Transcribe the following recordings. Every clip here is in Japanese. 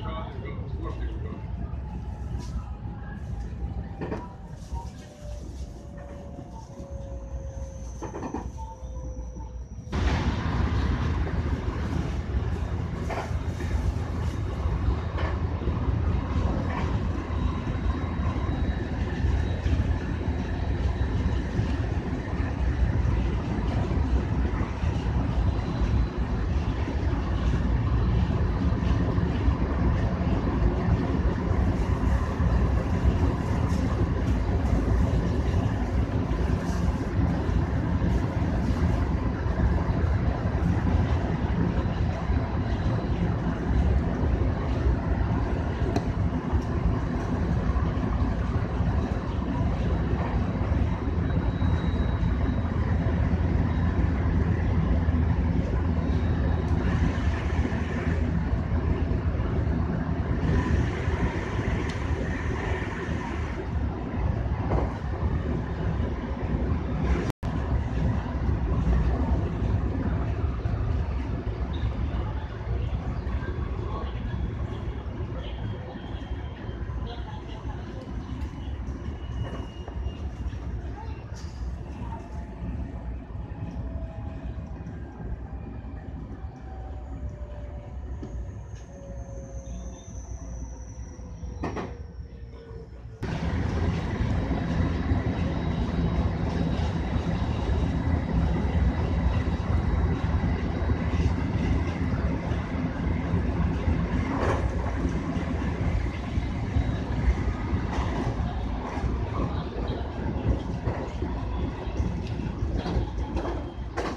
shot and goes. What if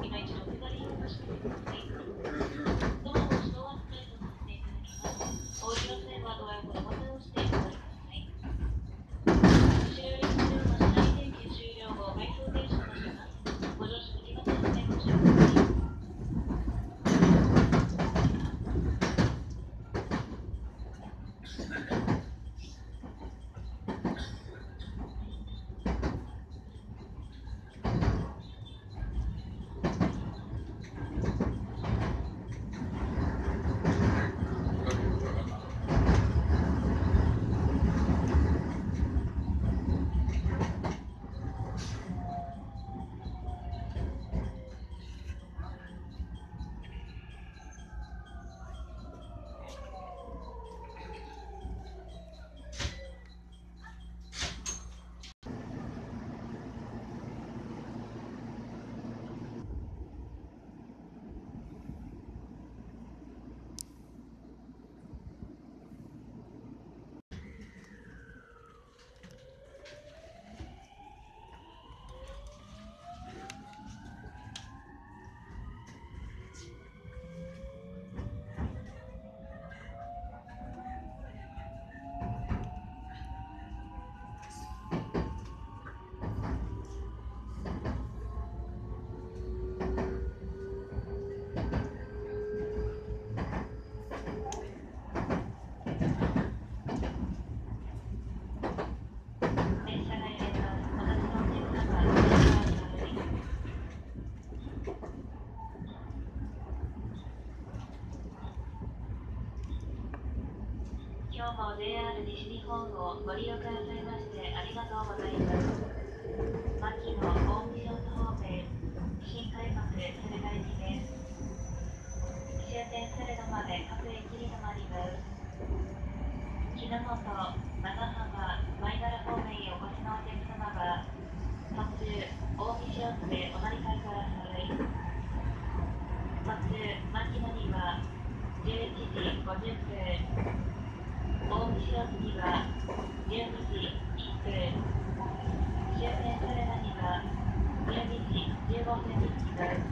United Automobile 本をご利用くださいましてありがとうございます。Thank you.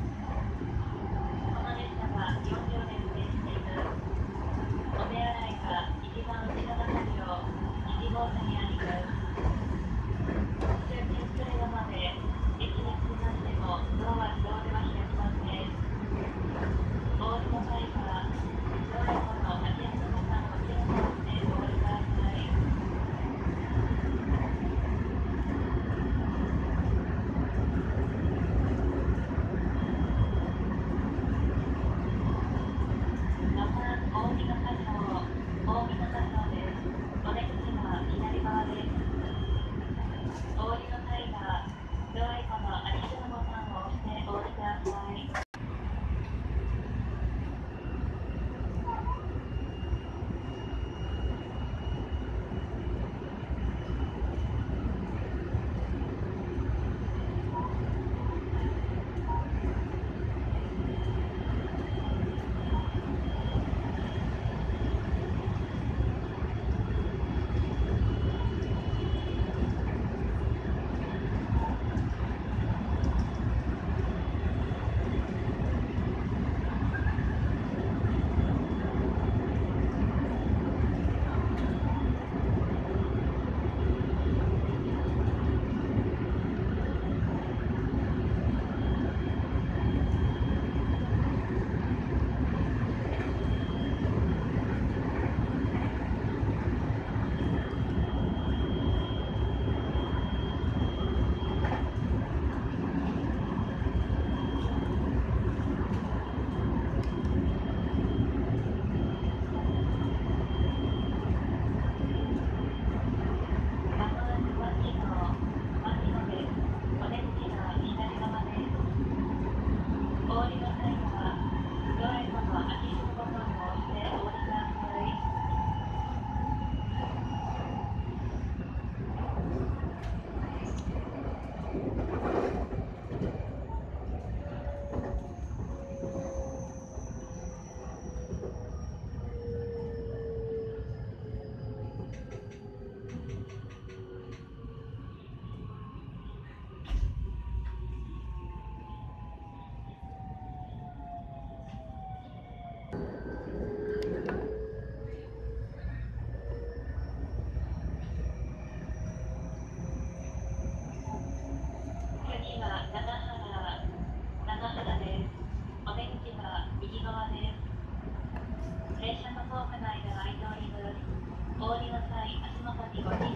降りの際足元にご注意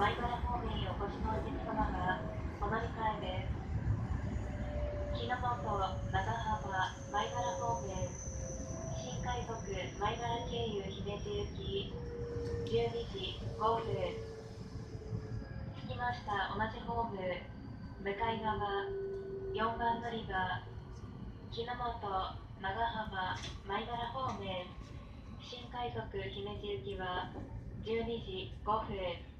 前原方面へお越しのお客様お乗り換えです。本長浜前原方面新快速前原経由姫路行き12時5分着きました同じホーム向かい側4番乗り場木の本長浜前原方面新海賊姫路行きは12時5分。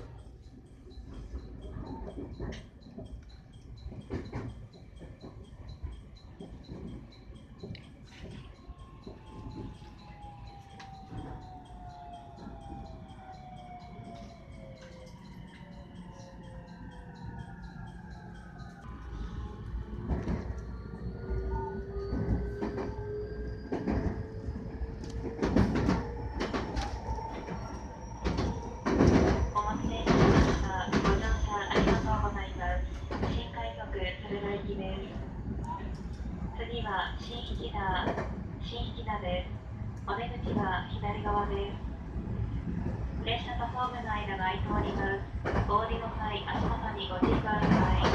次は新引田、新引田です。お出口は左側です。列車とホームの間が空いております。お降りの際、足元にご注意ください。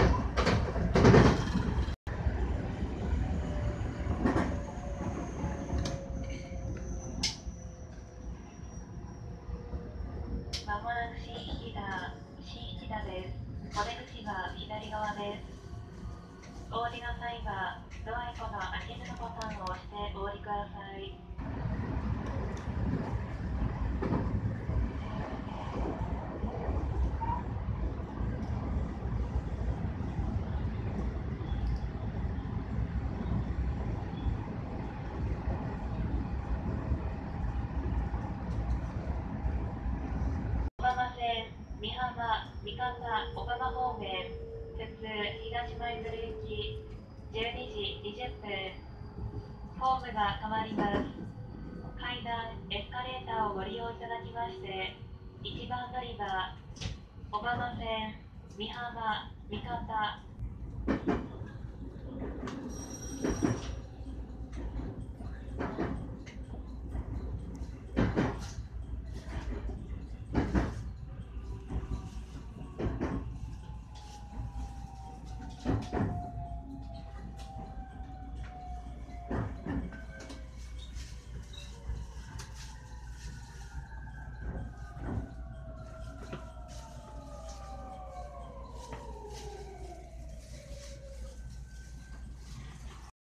まもなく新引田、新引田です。お出口は左側です。お降りの際は、ドアエコの開けるのボタンを押してお降りください。小浜線、美浜、三方、小浜方面、普通、東舞鶴行き、12時20分、ホームが変わります。階段、エスカレーターをご利用いただきまして、1番乗り場、小浜線、美浜、三方、